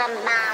Ramba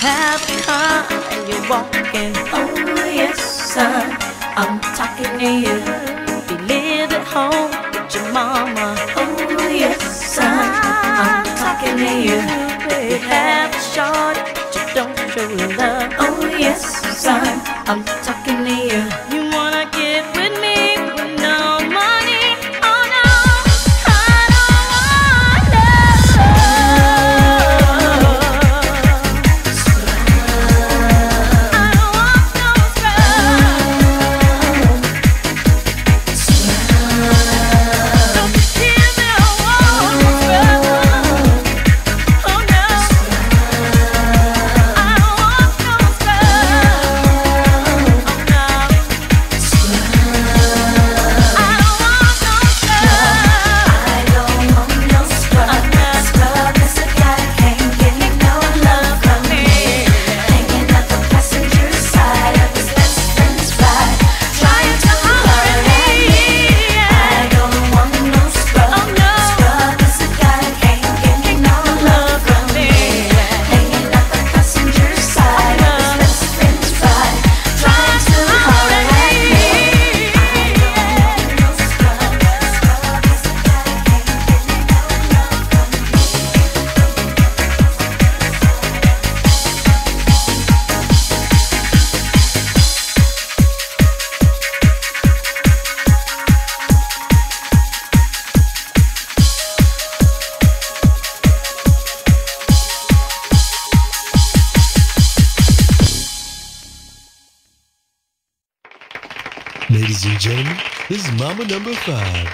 have come and you're walking. Oh, yes, son, I'm talking to you. You live at home with your mama. Oh, yes, son, I'm talking to you. You have a shot, but you don't show love. Oh, yes, son, I'm talking to you. Number five.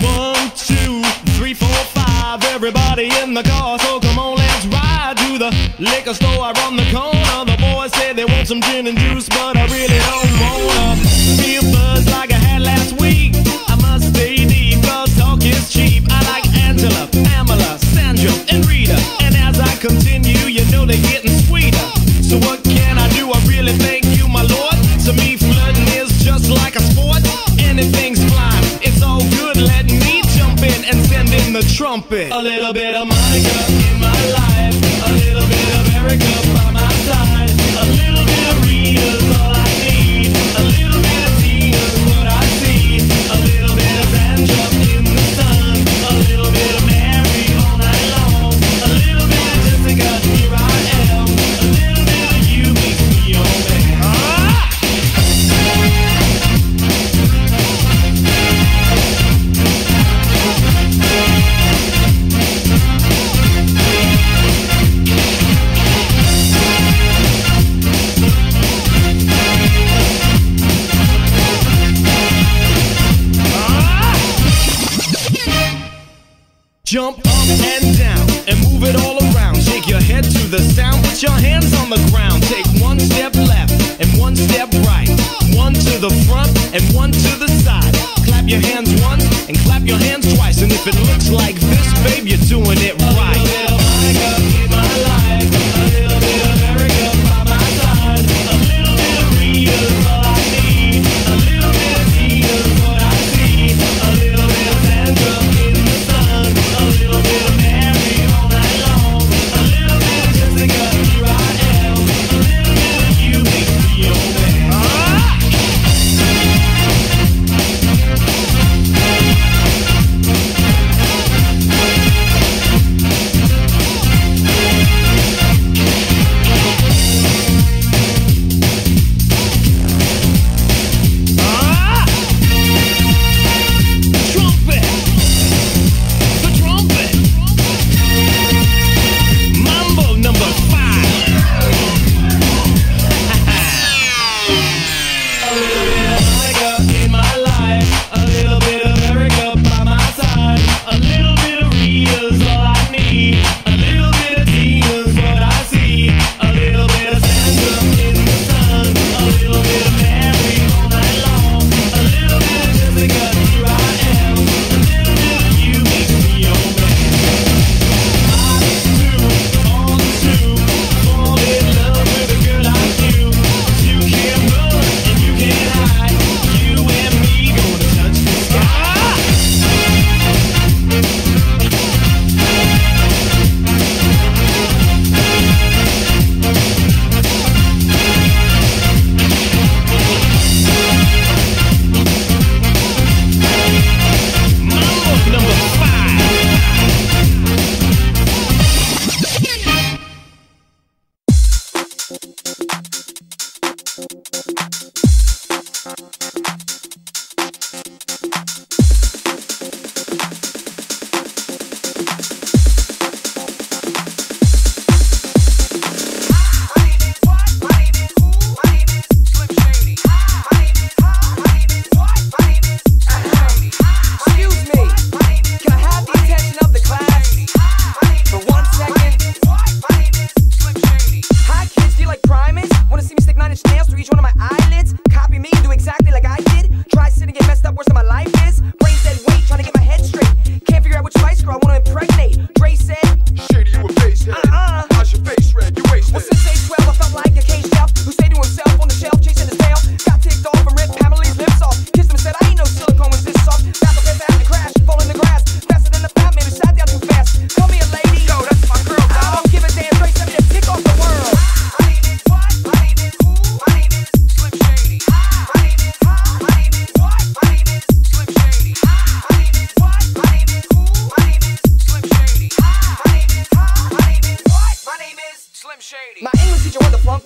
One, two, three, four, five. Everybody in the car, so come on, let's ride to the liquor store around the corner. The boys say they want some gin and juice, but I really don't wanna. Feel buzz like I had last week. Continue, you know they're getting sweeter. So what can I do? I really thank you, my lord. To me, flirting is just like a sport. Anything's fine, it's all good. Let me jump in and send in the trumpet. A little bit of Monica in my life, Jump up and down and move it all around. Shake your head to the sound, put your hands on the ground. Take one step left and one step right. One to the front and one to the side. Clap your hands once and clap your hands twice. And if it looks like this, babe, you're doing it right.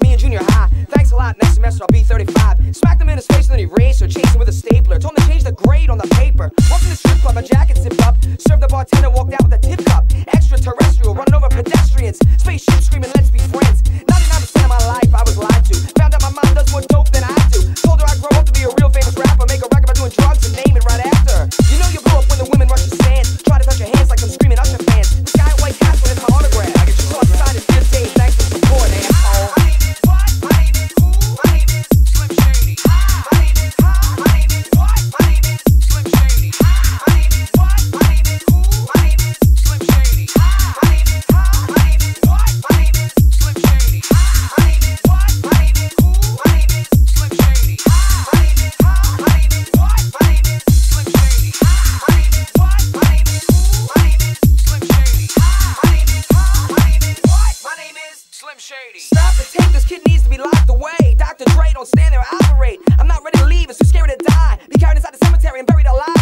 me in junior high. Thanks a lot, next semester I'll be 35. Smacked him in his face with an eraser, chased him with a stapler. Told him to change the grade on the paper. Walked in the strip club, my jacket zipped up. Served the bartender, walked out with a tip cup. to die. Be carried inside the cemetery and buried alive.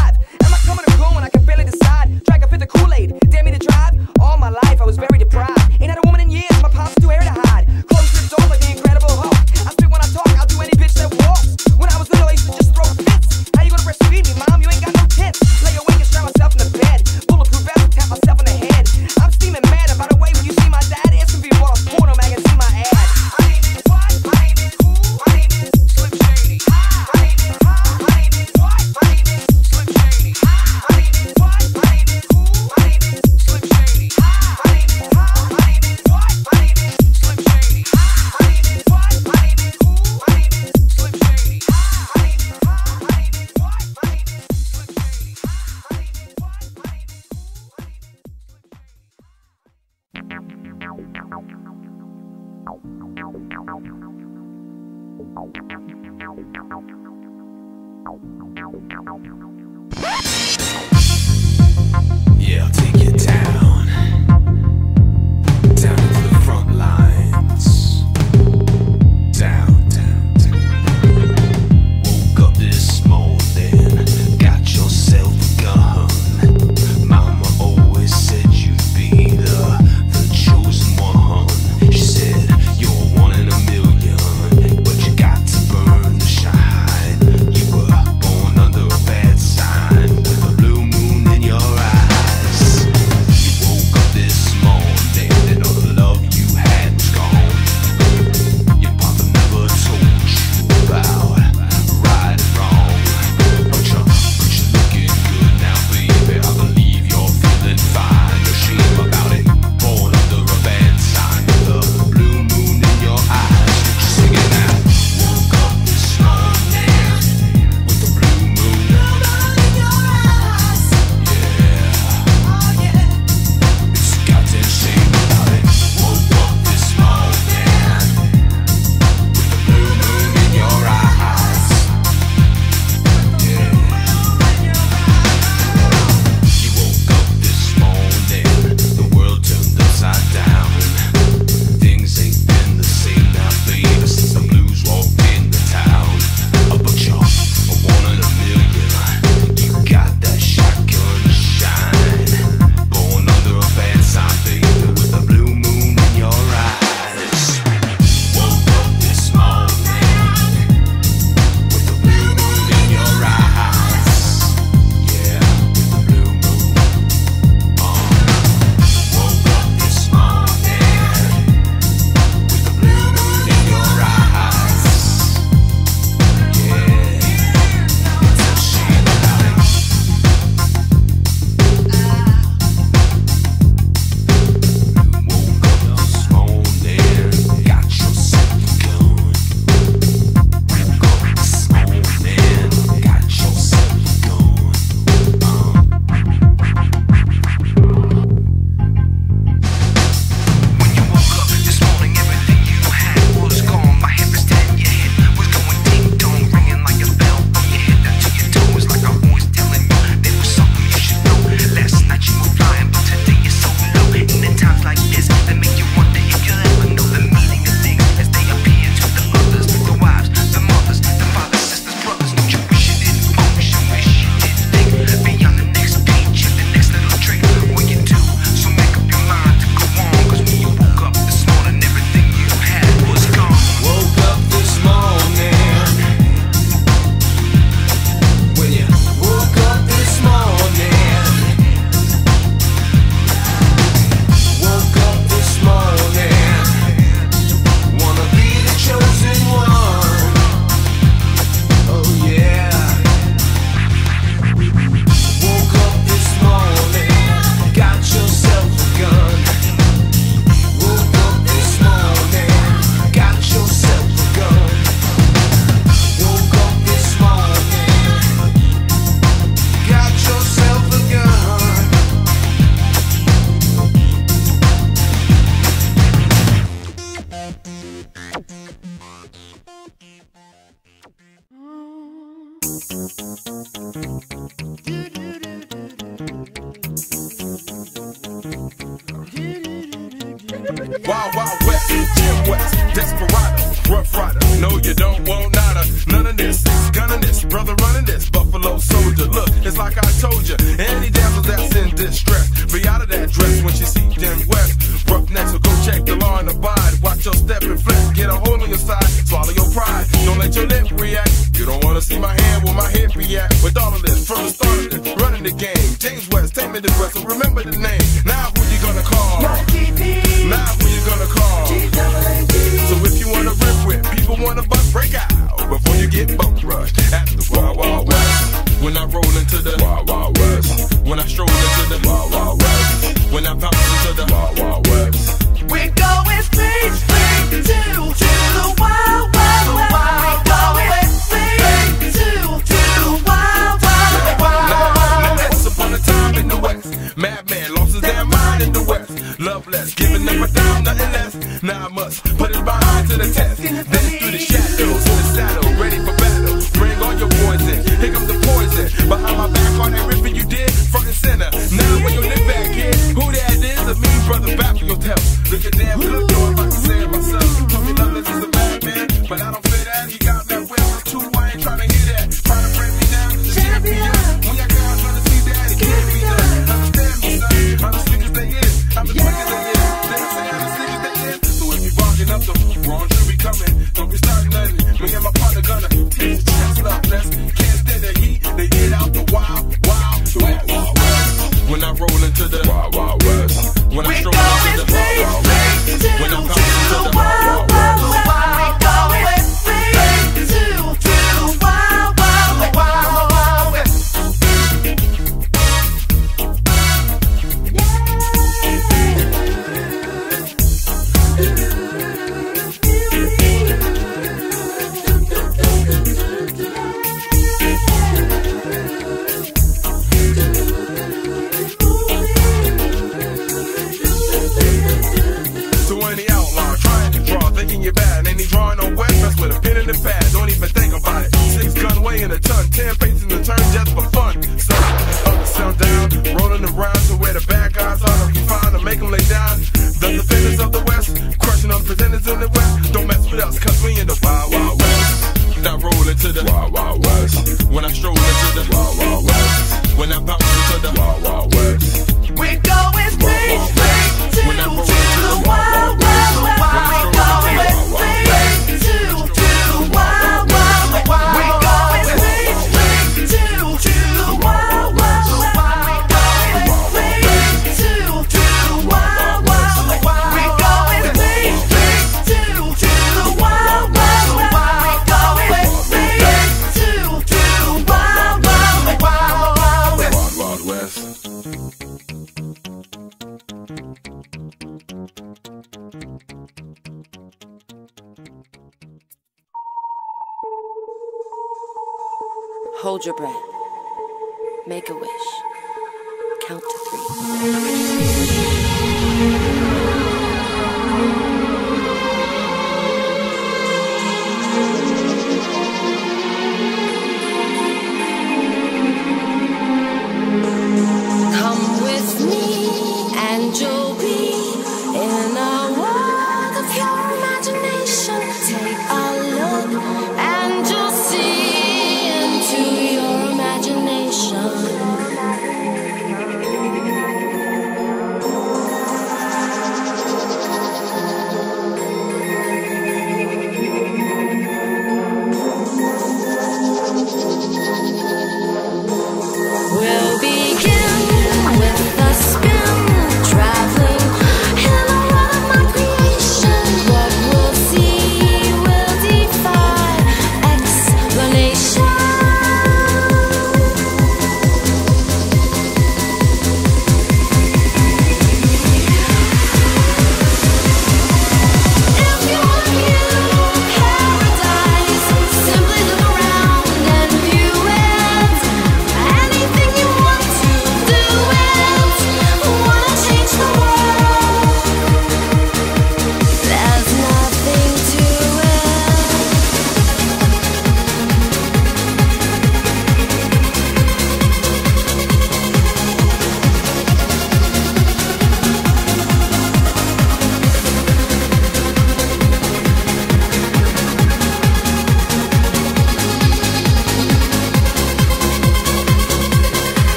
Hold